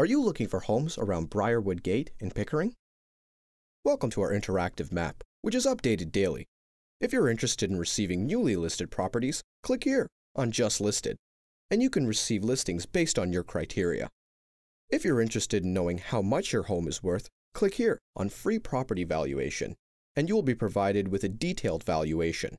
Are you looking for homes around Briarwood Gate in Pickering? Welcome to our interactive map, which is updated daily. If you're interested in receiving newly listed properties, click here on Just Listed, and you can receive listings based on your criteria. If you're interested in knowing how much your home is worth, click here on Free Property Valuation, and you will be provided with a detailed valuation.